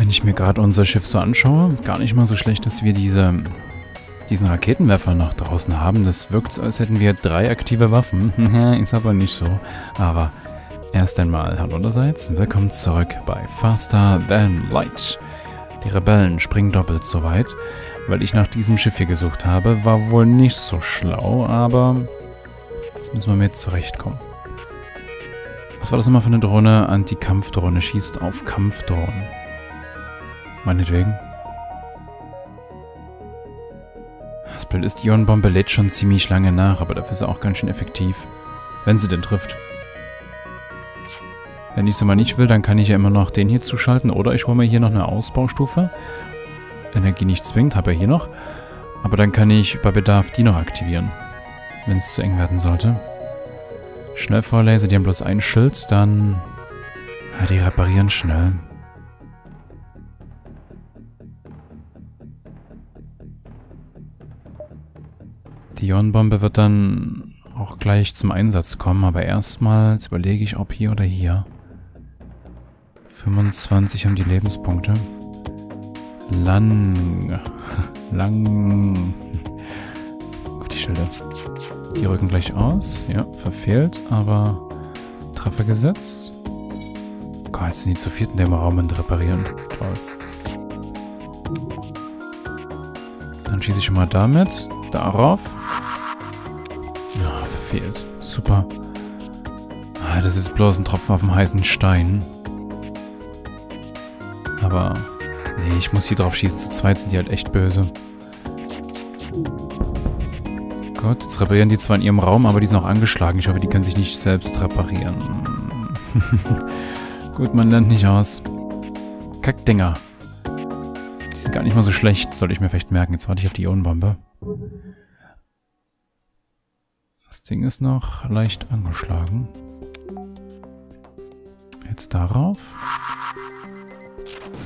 Wenn ich mir gerade unser Schiff so anschaue, gar nicht mal so schlecht, dass wir diese, diesen Raketenwerfer noch draußen haben. Das wirkt so, als hätten wir drei aktive Waffen. Ist aber nicht so. Aber erst einmal hallo allerseits. Willkommen zurück bei Faster Than Light. Die Rebellen springen doppelt so weit. Weil ich nach diesem Schiff hier gesucht habe, war wohl nicht so schlau, aber jetzt müssen wir mit zurechtkommen. Was war das nochmal für eine Drohne? Anti-Kampfdrohne schießt auf Kampfdrohnen. Meinetwegen. Das Bild ist, die Ionenbombe lädt schon ziemlich lange nach, aber dafür ist sie auch ganz schön effektiv. Wenn sie denn trifft. Wenn ich es mal nicht will, dann kann ich ja immer noch den hier zuschalten. Oder ich hole mir hier noch eine Ausbaustufe. Energie nicht zwingend, habe ja hier noch. Aber dann kann ich bei Bedarf die noch aktivieren. Wenn es zu eng werden sollte. Schnellvorlaser, die haben bloß ein Schild, dann... Ja, die reparieren schnell. Die Ionenbombe wird dann auch gleich zum Einsatz kommen, aber erstmals überlege ich, ob hier oder hier. 25 haben die Lebenspunkte. Lang. Lang. Auf die Schilder. Die rücken gleich aus. Ja, verfehlt, aber Treffer gesetzt. Gott, jetzt sind die zu viert in dem Raum und reparieren. Toll. Dann schieße ich schon mal damit. Darauf. Ja, verfehlt. Super. Ah, das ist bloß ein Tropfen auf dem heißen Stein. Aber... Nee, ich muss hier drauf schießen. Zu zweit sind die halt echt böse. Gott, jetzt reparieren die zwar in ihrem Raum, aber die sind auch angeschlagen. Ich hoffe, die können sich nicht selbst reparieren. Gut, man lernt nicht aus. Kackdinger. Die sind gar nicht mal so schlecht, sollte ich mir vielleicht merken. Jetzt warte ich auf die Ionenbombe. Das Ding ist noch leicht angeschlagen. Jetzt darauf.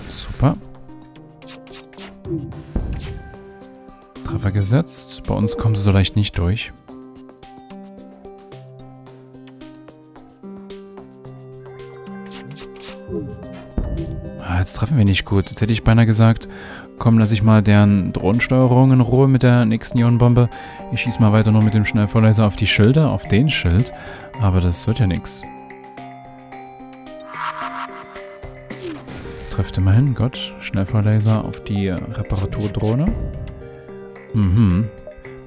Super. Treffer gesetzt. Bei uns kommen sie so leicht nicht durch. Ah, jetzt treffen wir nicht gut. Jetzt hätte ich beinahe gesagt, komm, lass ich mal deren Drohnensteuerung in Ruhe mit der nächsten Ionenbombe. Ich schieße mal weiter nur mit dem Schnellvorlaser auf die Schilder, auf den Schild. Aber das wird ja nichts. Trifft immerhin, Gott. Schnellvorlaser auf die Reparaturdrohne. Mhm.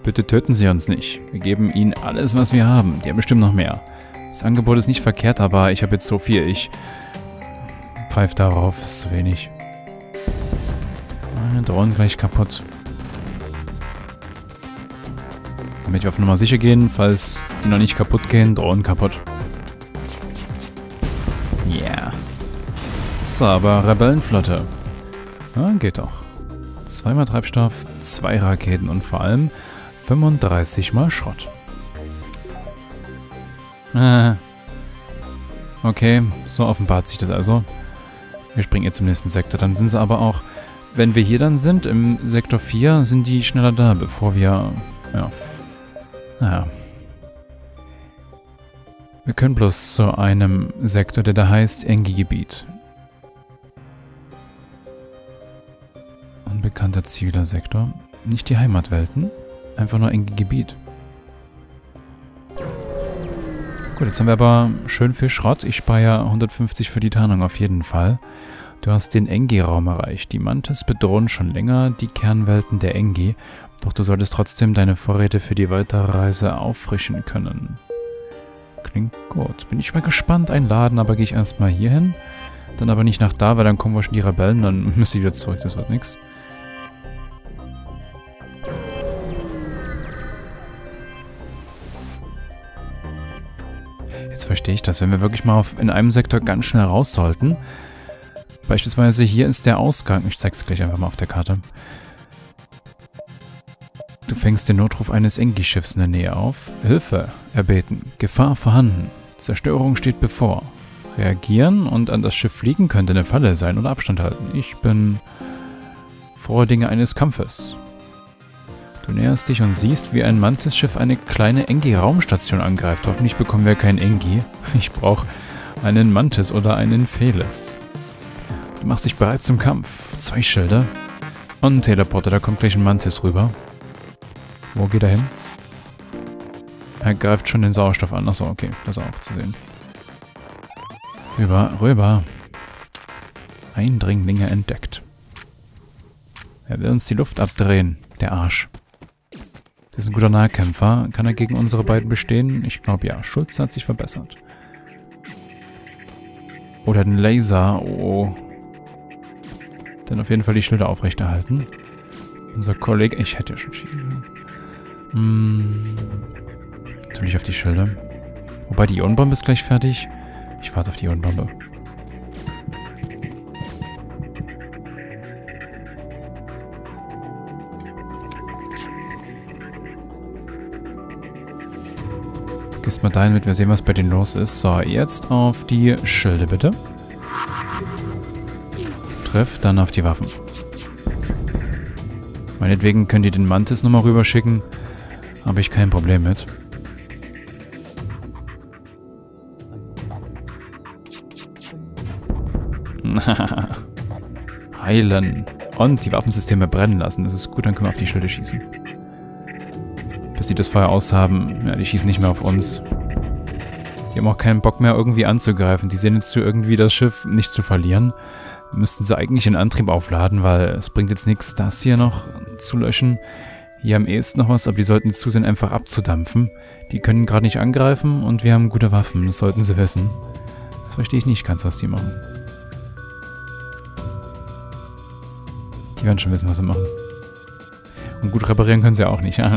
Bitte töten Sie uns nicht. Wir geben Ihnen alles, was wir haben. Die haben bestimmt noch mehr. Das Angebot ist nicht verkehrt, aber ich habe jetzt so viel. Ich pfeife darauf. Ist zu wenig. Meine Drohnen gleich kaputt. Damit wir auf Nummer sicher gehen, falls die noch nicht kaputt gehen, Drohnen kaputt. Yeah. So, aber Rebellenflotte. Ja, geht doch. Zweimal Treibstoff, zwei Raketen und vor allem 35 mal Schrott. Okay, so offenbart sich das also. Wir springen jetzt zum nächsten Sektor. Dann sind sie aber auch, wenn wir hier dann sind, im Sektor 4, sind die schneller da, bevor wir, ja. Naja. Wir können bloß zu einem Sektor, der da heißt Engi-Gebiet. Unbekannter ziviler Sektor. Nicht die Heimatwelten, einfach nur Engi-Gebiet. Gut, jetzt haben wir aber schön viel Schrott. Ich spare ja 150 für die Tarnung auf jeden Fall. Du hast den Engi-Raum erreicht. Die Mantis bedrohen schon länger die Kernwelten der Engi, doch du solltest trotzdem deine Vorräte für die weitere Reise auffrischen können. Klingt gut. Bin ich mal gespannt. Ein Laden, aber gehe ich erstmal hier hin. Dann aber nicht nach da, weil dann kommen wir schon die Rebellen, dann müsste ich wieder zurück, das wird nichts. Jetzt verstehe ich das. Wenn wir wirklich mal auf, in einem Sektor ganz schnell raus sollten. Beispielsweise hier ist der Ausgang. Ich zeige es gleich einfach mal auf der Karte. Du fängst den Notruf eines Engi-Schiffs in der Nähe auf. Hilfe erbeten. Gefahr vorhanden. Zerstörung steht bevor. Reagieren und an das Schiff fliegen könnte eine Falle sein oder Abstand halten. Ich bin vor Dinge eines Kampfes. Du näherst dich und siehst, wie ein Mantis-Schiff eine kleine Engi-Raumstation angreift. Hoffentlich bekommen wir keinen Engi. Ich brauche einen Mantis oder einen Felis. Du machst dich bereit zum Kampf. Zwei Schilder. Und ein Teleporter, da kommt gleich ein Mantis rüber. Wo geht er hin? Er greift schon den Sauerstoff an. Achso, okay, das ist auch zu sehen. Rüber, rüber. Eindringlinge entdeckt. Er will uns die Luft abdrehen, der Arsch. Das ist ein guter Nahkämpfer. Kann er gegen unsere beiden bestehen? Ich glaube ja. Schulz hat sich verbessert. Oder ein Laser. Oh. Dann auf jeden Fall die Schilder aufrechterhalten. Unser Kollege... Ich hätte ja schon viel. Hm. Natürlich auf die Schilder. Wobei die Ionenbombe ist gleich fertig. Ich warte auf die Ionenbombe. Gehst mal dahin mit, wir sehen, was bei denen los ist. So, jetzt auf die Schilde, bitte. Treff, dann auf die Waffen. Meinetwegen könnt ihr den Mantis nochmal rüberschicken. Habe ich kein Problem mit. Heilen. Und die Waffensysteme brennen lassen. Das ist gut, dann können wir auf die Schilde schießen bis die das Feuer aushaben. Ja, die schießen nicht mehr auf uns. Die haben auch keinen Bock mehr irgendwie anzugreifen. Die sehen jetzt zu irgendwie das Schiff nicht zu verlieren. Müssten sie eigentlich den Antrieb aufladen, weil es bringt jetzt nichts, das hier noch zu löschen. Hier am ehesten noch was, aber die sollten zusehen, einfach abzudampfen. Die können gerade nicht angreifen und wir haben gute Waffen. Das sollten sie wissen. Das verstehe ich nicht ganz, was die machen. Die werden schon wissen, was sie machen. Und gut reparieren können sie auch nicht.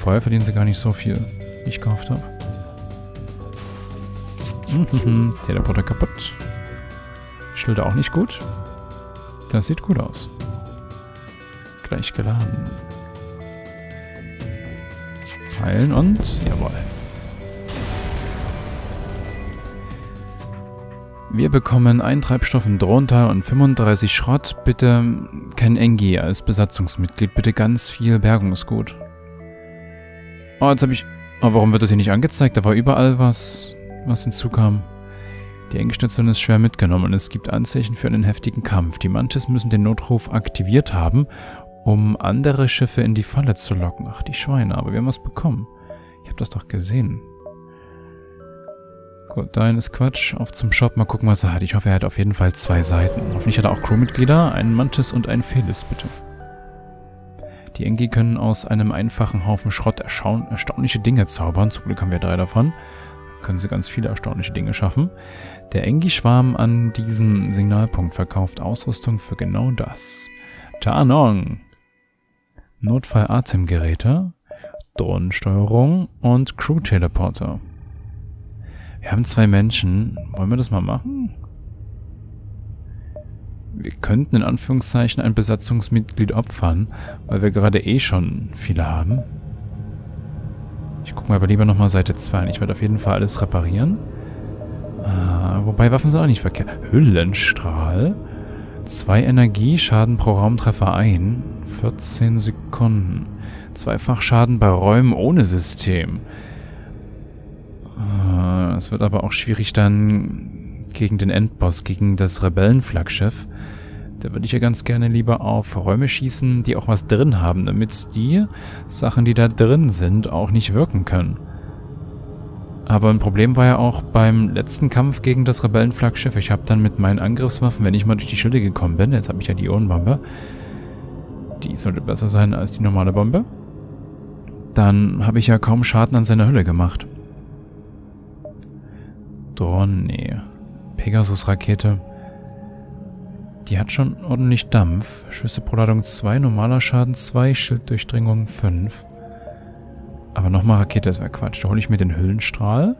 Feuer verdienen sie gar nicht so viel, wie ich gehofft habe. Teleporter kaputt. Schilder auch nicht gut. Das sieht gut aus. Gleich geladen. Heilen und... Jawohl. Wir bekommen ein Treibstoff in drunter und 35 Schrott. Bitte kein Engi als Besatzungsmitglied. Bitte ganz viel Bergungsgut. Oh, jetzt habe ich... Oh, warum wird das hier nicht angezeigt? Da war überall was, was hinzukam. Die Engestation ist schwer mitgenommen und es gibt Anzeichen für einen heftigen Kampf. Die Mantis müssen den Notruf aktiviert haben, um andere Schiffe in die Falle zu locken. Ach, die Schweine, aber wir haben was bekommen. Ich habe das doch gesehen. Gut, dahin ist Quatsch. Auf zum Shop, mal gucken, was er hat. Ich hoffe, er hat auf jeden Fall zwei Seiten. Hoffentlich hat er auch Crewmitglieder, einen Mantis und einen Felis, bitte. Die Engi können aus einem einfachen Haufen Schrott erstaunliche Dinge zaubern. Zum Glück haben wir drei davon. Können sie ganz viele erstaunliche Dinge schaffen. Der Engi-Schwarm an diesem Signalpunkt verkauft Ausrüstung für genau das. Tarnung. Notfall-Atemgeräte, Drohnensteuerung und Crew-Teleporter. Wir haben zwei Menschen. Wollen wir das mal machen? wir könnten in Anführungszeichen ein Besatzungsmitglied opfern, weil wir gerade eh schon viele haben. Ich gucke mir aber lieber nochmal Seite 2 an. Ich werde auf jeden Fall alles reparieren. Ah, wobei Waffen sind auch nicht verkehrt. Hüllenstrahl. 2 Energie, Schaden pro Raumtreffer ein. 14 Sekunden. Zweifach Schaden bei Räumen ohne System. Ah, es wird aber auch schwierig dann gegen den Endboss, gegen das Rebellenflaggschiff. Da würde ich ja ganz gerne lieber auf Räume schießen, die auch was drin haben, damit die Sachen, die da drin sind, auch nicht wirken können. Aber ein Problem war ja auch beim letzten Kampf gegen das Rebellenflaggschiff. Ich habe dann mit meinen Angriffswaffen, wenn ich mal durch die Schilde gekommen bin, jetzt habe ich ja die Ionenbombe, die sollte besser sein als die normale Bombe, dann habe ich ja kaum Schaden an seiner Hülle gemacht. Dorn, nee. Pegasus-Rakete. Die hat schon ordentlich Dampf. Schüsse pro Ladung 2, normaler Schaden 2, Schilddurchdringung 5. Aber nochmal Rakete, das wäre Quatsch. Da hole ich mir den Hüllenstrahl.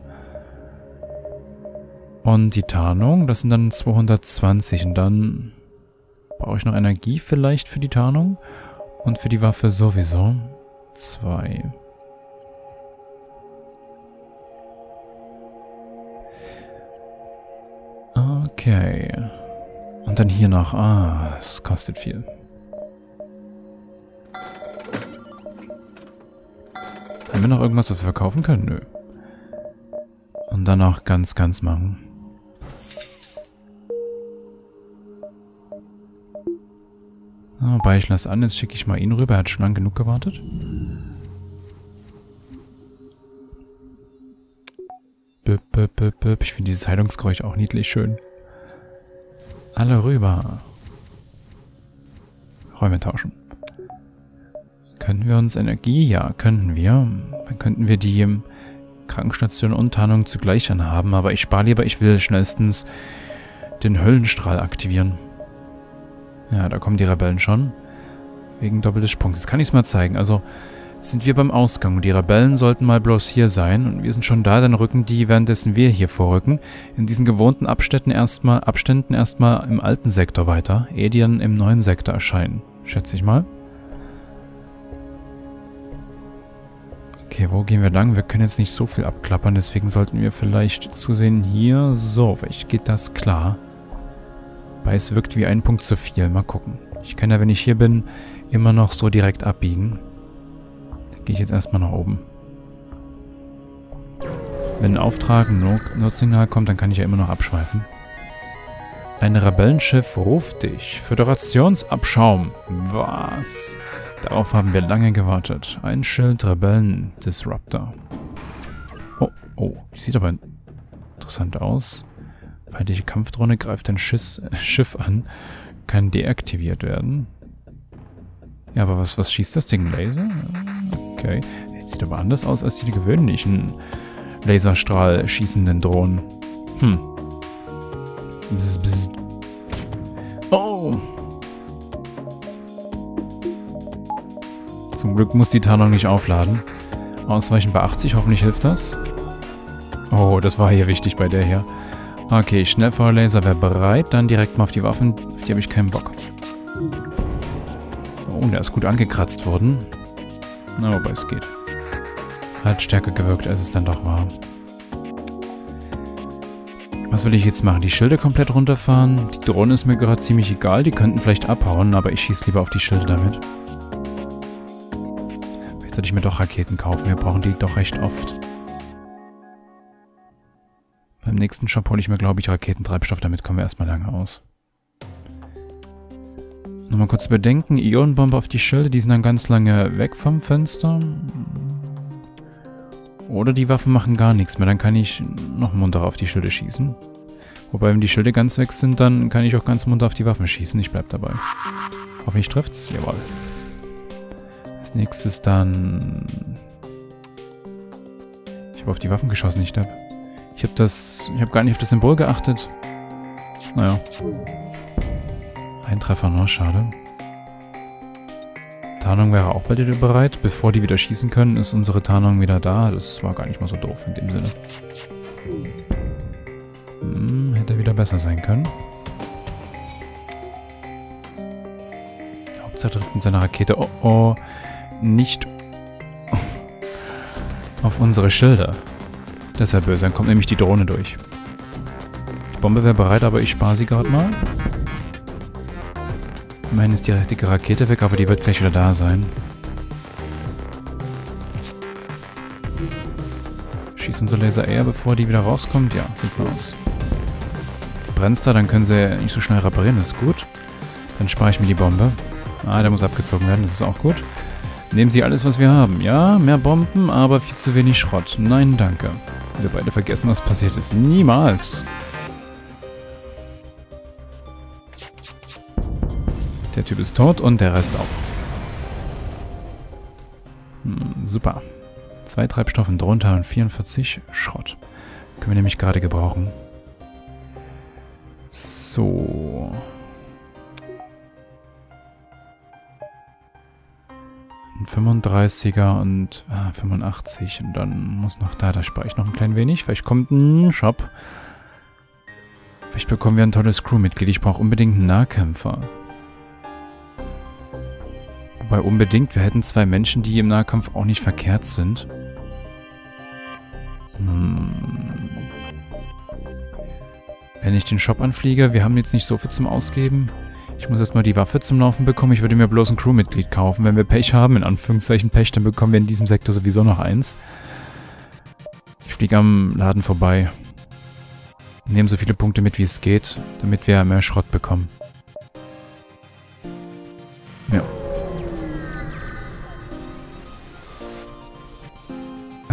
Und die Tarnung, das sind dann 220. Und dann brauche ich noch Energie vielleicht für die Tarnung. Und für die Waffe sowieso. 2. Okay. Und dann hier noch. Ah, es kostet viel. Haben wir noch irgendwas, was wir verkaufen können? Nö. Und dann auch ganz, ganz machen. Wobei, ich lasse an, jetzt schicke ich mal ihn rüber. Er hat schon lang genug gewartet. Bip, bip, bip, bip. Ich finde dieses Heilungsgeräusch auch niedlich schön. Alle rüber. Räume tauschen. Können wir uns Energie? Ja, könnten wir. Dann könnten wir die Krankenstation und Tarnung zugleich anhaben, aber ich spare lieber, ich will schnellstens den Höllenstrahl aktivieren. Ja, da kommen die Rebellen schon. Wegen doppeltes Sprungs. Jetzt kann ich es mal zeigen. Also sind wir beim Ausgang und die Rebellen sollten mal bloß hier sein und wir sind schon da, dann rücken die, währenddessen wir hier vorrücken, in diesen gewohnten Abständen erstmal, Abständen erstmal im alten Sektor weiter, ehe die dann im neuen Sektor erscheinen. Schätze ich mal. Okay, wo gehen wir lang? Wir können jetzt nicht so viel abklappern, deswegen sollten wir vielleicht zusehen hier. So, vielleicht geht das klar. Weil es wirkt wie ein Punkt zu viel. Mal gucken. Ich kann ja, wenn ich hier bin, immer noch so direkt abbiegen. Gehe ich jetzt erstmal nach oben. Wenn ein Auftrag, ein Notsignal kommt, dann kann ich ja immer noch abschweifen. Ein Rebellenschiff ruft dich. Föderationsabschaum. Was? Darauf haben wir lange gewartet. Ein Schild Rebellen Disruptor. Oh, oh. Sieht aber interessant aus. Feindliche Kampfdrohne greift ein Schiss, Schiff an. Kann deaktiviert werden. Ja, aber was, was schießt das Ding? Laser? Okay. Sieht aber anders aus als die gewöhnlichen Laserstrahl schießenden Drohnen. Hm. Bzz, bzz. Oh! Zum Glück muss die Tarnung nicht aufladen. Ausweichen bei 80, hoffentlich hilft das. Oh, das war hier wichtig bei der hier. Okay, Schnellfeuerlaser wäre bereit. Dann direkt mal auf die Waffen. Auf die habe ich keinen Bock. Oh, der ist gut angekratzt worden. Na, wobei es geht. Hat stärker gewirkt, als es dann doch war. Was will ich jetzt machen? Die Schilde komplett runterfahren? Die Drohne ist mir gerade ziemlich egal. Die könnten vielleicht abhauen, aber ich schieße lieber auf die Schilde damit. Vielleicht sollte ich mir doch Raketen kaufen. Wir brauchen die doch recht oft. Beim nächsten Shop hole ich mir, glaube ich, Raketentreibstoff. Damit kommen wir erstmal lange aus. Nochmal kurz überdenken. Ionenbombe auf die Schilde. Die sind dann ganz lange weg vom Fenster. Oder die Waffen machen gar nichts mehr. Dann kann ich noch munter auf die Schilde schießen. Wobei, wenn die Schilde ganz weg sind, dann kann ich auch ganz munter auf die Waffen schießen. Ich bleib dabei. Hoffentlich trifft's. Jawohl. Als nächstes dann... Ich habe auf die Waffen geschossen, ich glaube. Ich habe das... Ich habe gar nicht auf das Symbol geachtet. Naja. Ein Treffer noch, schade. Tarnung wäre auch bald wieder bereit. Bevor die wieder schießen können, ist unsere Tarnung wieder da. Das war gar nicht mal so doof in dem Sinne. Hm, hätte wieder besser sein können. Hauptsache trifft mit seiner Rakete. Oh, oh. Nicht auf unsere Schilder. Das ist ja böse. Dann kommt nämlich die Drohne durch. Die Bombe wäre bereit, aber ich spare sie gerade mal. Immerhin ist die richtige Rakete weg, aber die wird gleich wieder da sein. Schießen so Laser eher, bevor die wieder rauskommt? Ja, sieht so aus. Jetzt brennt da, dann können sie nicht so schnell reparieren, das ist gut. Dann spare ich mir die Bombe. Ah, der muss abgezogen werden, das ist auch gut. Nehmen Sie alles, was wir haben. Ja, mehr Bomben, aber viel zu wenig Schrott. Nein, danke. Wir beide vergessen, was passiert ist. Niemals. Der Typ ist tot und der Rest auch. Hm, super. Zwei Treibstoffen drunter und 44 Schrott. Können wir nämlich gerade gebrauchen. So. Ein 35er und ah, 85. Und dann muss noch da, da spare ich noch ein klein wenig. Vielleicht kommt ein Shop. Vielleicht bekommen wir ein tolles Crewmitglied. Ich brauche unbedingt einen Nahkämpfer. Wobei unbedingt, wir hätten zwei Menschen, die im Nahkampf auch nicht verkehrt sind. Hm. Wenn ich den Shop anfliege, wir haben jetzt nicht so viel zum Ausgeben. Ich muss erstmal die Waffe zum Laufen bekommen. Ich würde mir bloß ein Crewmitglied kaufen. Wenn wir Pech haben, in Anführungszeichen Pech, dann bekommen wir in diesem Sektor sowieso noch eins. Ich fliege am Laden vorbei. Nehme so viele Punkte mit, wie es geht, damit wir mehr Schrott bekommen.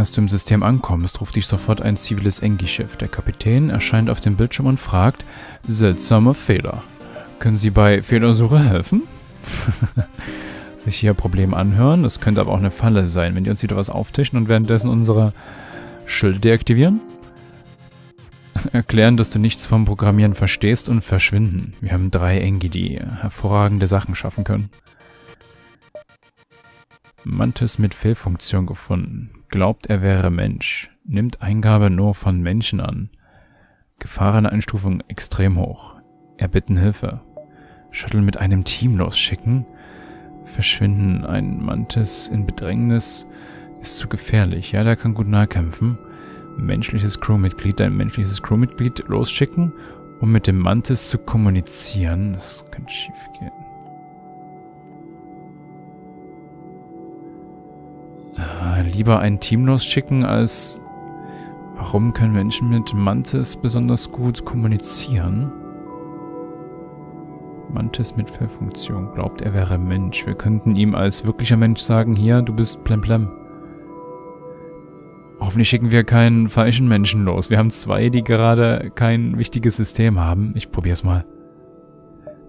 Als du im System ankommst, ruft dich sofort ein ziviles Engi-Schiff. Der Kapitän erscheint auf dem Bildschirm und fragt, seltsamer Fehler. Können Sie bei Fehlersuche helfen? Sich hier Problem anhören, das könnte aber auch eine Falle sein, wenn die uns wieder was auftischen und währenddessen unsere Schilde deaktivieren. Erklären, dass du nichts vom Programmieren verstehst und verschwinden. Wir haben drei Engi, die hervorragende Sachen schaffen können. Mantis mit Fehlfunktion gefunden. Glaubt, er wäre Mensch. Nimmt Eingabe nur von Menschen an. Gefahreneinstufung extrem hoch. Erbitten Hilfe. Shuttle mit einem Team losschicken. Verschwinden ein Mantis in Bedrängnis ist zu gefährlich. Ja, der kann gut nahkämpfen. Menschliches Crewmitglied, ein menschliches Crewmitglied losschicken, um mit dem Mantis zu kommunizieren. Das könnte schief gehen. Äh, lieber ein Team losschicken als... Warum können Menschen mit Mantis besonders gut kommunizieren? Mantis mit Fehlfunktion. Glaubt, er wäre Mensch. Wir könnten ihm als wirklicher Mensch sagen, hier, du bist Plemplem. Hoffentlich schicken wir keinen falschen Menschen los. Wir haben zwei, die gerade kein wichtiges System haben. Ich probier's mal.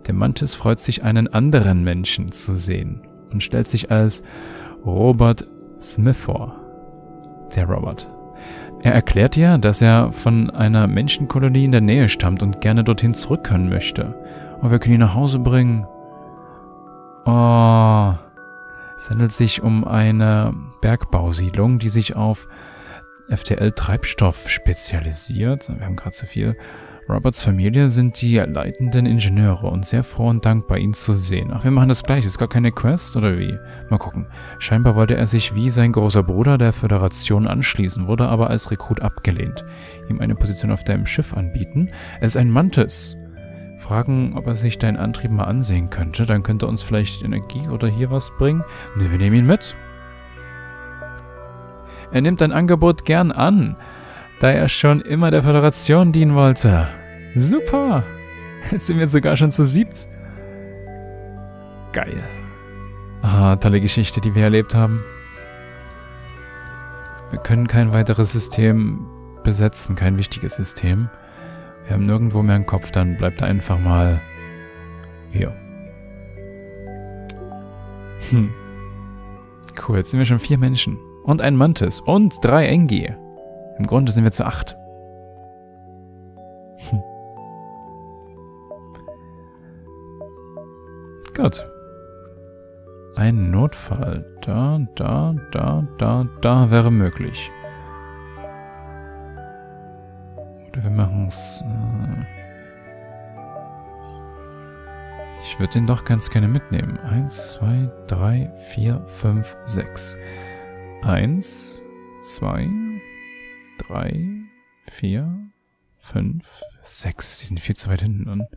Der Mantis freut sich, einen anderen Menschen zu sehen und stellt sich als Robert Smith vor. Der Robert. Er erklärt ja, dass er von einer Menschenkolonie in der Nähe stammt und gerne dorthin zurück können möchte. Und wir können ihn nach Hause bringen. Oh. Es handelt sich um eine Bergbausiedlung, die sich auf FTL-Treibstoff spezialisiert. Wir haben gerade zu viel. Roberts Familie sind die leitenden Ingenieure und sehr froh und dankbar, ihn zu sehen. Ach, wir machen das gleich. Ist gar keine Quest, oder wie? Mal gucken. Scheinbar wollte er sich wie sein großer Bruder der Föderation anschließen, wurde aber als Rekrut abgelehnt. Ihm eine Position auf deinem Schiff anbieten. Er ist ein Mantis. Fragen, ob er sich deinen Antrieb mal ansehen könnte. Dann könnte er uns vielleicht Energie oder hier was bringen. Ne, wir nehmen ihn mit. Er nimmt dein Angebot gern an da er schon immer der Föderation dienen wollte. Super! Jetzt sind wir sogar schon zu siebt. Geil. Ah, tolle Geschichte, die wir erlebt haben. Wir können kein weiteres System besetzen, kein wichtiges System. Wir haben nirgendwo mehr einen Kopf, dann bleibt einfach mal hier. Hm. Cool, jetzt sind wir schon vier Menschen. Und ein Mantis. Und drei Engi. Im Grunde sind wir zu acht. Hm. Gut. Ein Notfall. Da, da, da, da, da wäre möglich. Oder wir machen es... Äh ich würde den doch ganz gerne mitnehmen. Eins, zwei, drei, vier, fünf, sechs. Eins, zwei, drei, vier, fünf, sechs. Die sind viel zu weit hinten an.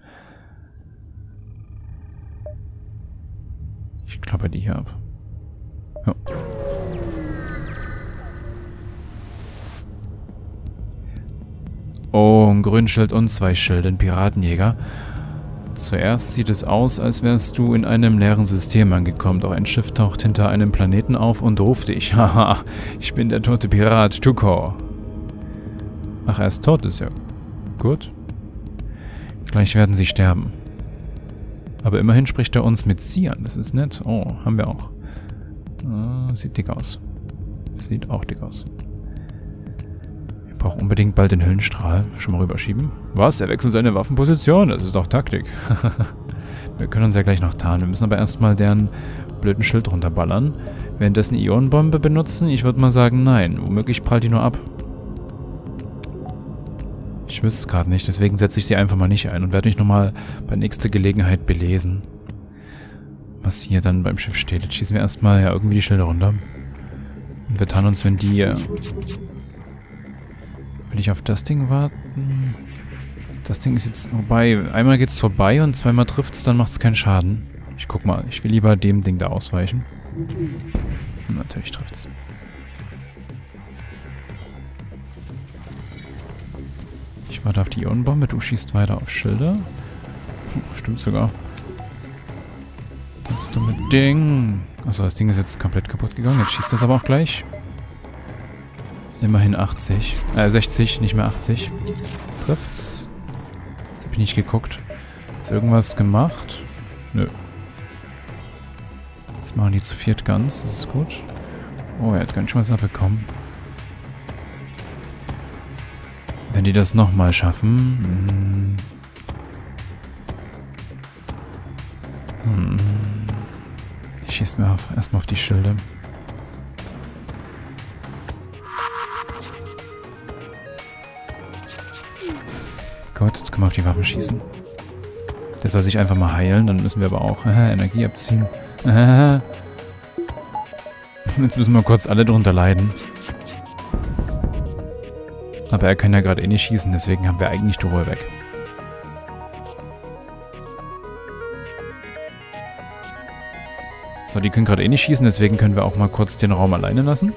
Ich klappe die hier ab. Ja. Oh, ein Grünschild und zwei Schilde, ein Piratenjäger. Zuerst sieht es aus, als wärst du in einem leeren System angekommen, doch ein Schiff taucht hinter einem Planeten auf und ruft dich. Haha, ich bin der tote Pirat Tuko. Ach, er ist tot, ist ja gut. Gleich werden sie sterben. Aber immerhin spricht er uns mit sie an. Das ist nett. Oh, haben wir auch. Ah, sieht dick aus. Sieht auch dick aus. Wir brauchen unbedingt bald den Hüllenstrahl. Schon mal rüberschieben. Was? Er wechselt seine Waffenposition? Das ist doch Taktik. wir können uns ja gleich noch tarnen. Wir müssen aber erstmal deren blöden Schild runterballern. Währenddessen Ionenbombe benutzen? Ich würde mal sagen, nein. Womöglich prallt die nur ab. Ich wüsste es gerade nicht, deswegen setze ich sie einfach mal nicht ein und werde mich nochmal bei nächster Gelegenheit belesen. Was hier dann beim Schiff steht. Jetzt schießen wir erstmal ja irgendwie die Schilder runter. Und wir tarnen uns, wenn die... Äh Will ich auf das Ding warten? Das Ding ist jetzt vorbei. Einmal geht es vorbei und zweimal trifft es, dann macht es keinen Schaden. Ich guck mal. Ich will lieber dem Ding da ausweichen. Und natürlich trifft Ich warte auf die Ionenbombe, du schießt weiter auf Schilder. Stimmt sogar. Das dumme Ding. Achso, das Ding ist jetzt komplett kaputt gegangen. Jetzt schießt das aber auch gleich. Immerhin 80. Äh, 60, nicht mehr 80. Trifft's? Jetzt hab ich nicht geguckt. Hat's irgendwas gemacht? Nö. Jetzt machen die zu viert ganz, das ist gut. Oh, er hat ganz schön was abbekommen. Wenn die das nochmal schaffen... Hm, ich schieße mir erstmal auf die Schilde. Gut, jetzt können wir auf die Waffen schießen. Der soll sich einfach mal heilen, dann müssen wir aber auch äh, Energie abziehen. Äh, jetzt müssen wir kurz alle drunter leiden. Aber er kann ja gerade eh nicht schießen, deswegen haben wir eigentlich die Ruhe weg. So, die können gerade eh nicht schießen, deswegen können wir auch mal kurz den Raum alleine lassen.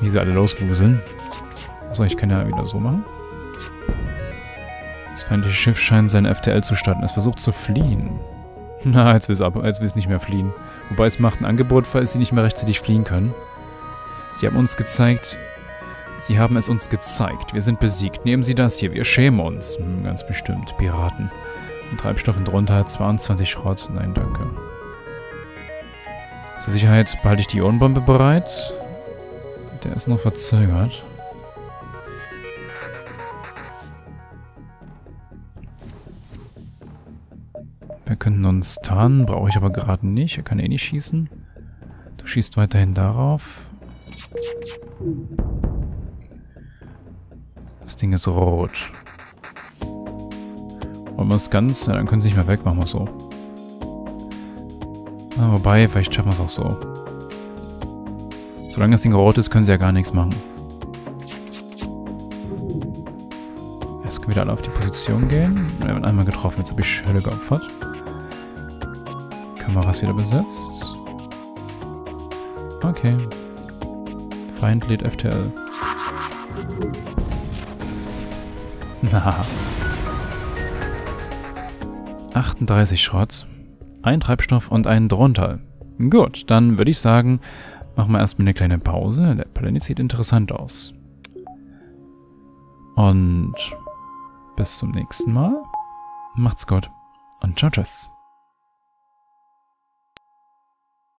Wie sie alle loswuseln. Achso, ich kann ja wieder so machen. Das feindliche Schiff scheint sein FTL zu starten. Es versucht zu fliehen. Na, jetzt will es ab, jetzt will es nicht mehr fliehen. Wobei es macht ein Angebot, falls sie nicht mehr rechtzeitig fliehen können. Sie haben uns gezeigt... Sie haben es uns gezeigt. Wir sind besiegt. Nehmen Sie das hier. Wir schämen uns. Hm, ganz bestimmt. Piraten. Und Treibstoff drunter. 22 Schrott. Nein, danke. Zur Sicherheit behalte ich die Ionenbombe bereit. Der ist noch verzögert. Wir könnten uns tarnen, brauche ich aber gerade nicht. Er kann eh nicht schießen. Du schießt weiterhin darauf. Das Ding ist rot. Wollen wir es ganz... Ja, dann können sie nicht mehr weg, machen wir so. Ah, wobei, vielleicht schaffen wir es auch so. Solange das Ding rot ist, können sie ja gar nichts machen. Jetzt können wir alle auf die Position gehen. Wir haben einmal getroffen, jetzt habe ich Schelle geopfert. Kameras wieder besetzt. Okay. Feind lädt FTL. Na. 38 Schrott. Ein Treibstoff und ein Drunter. Gut, dann würde ich sagen, machen wir erstmal eine kleine Pause. Der Planet sieht interessant aus. Und bis zum nächsten Mal. Macht's gut und ciao, tschüss.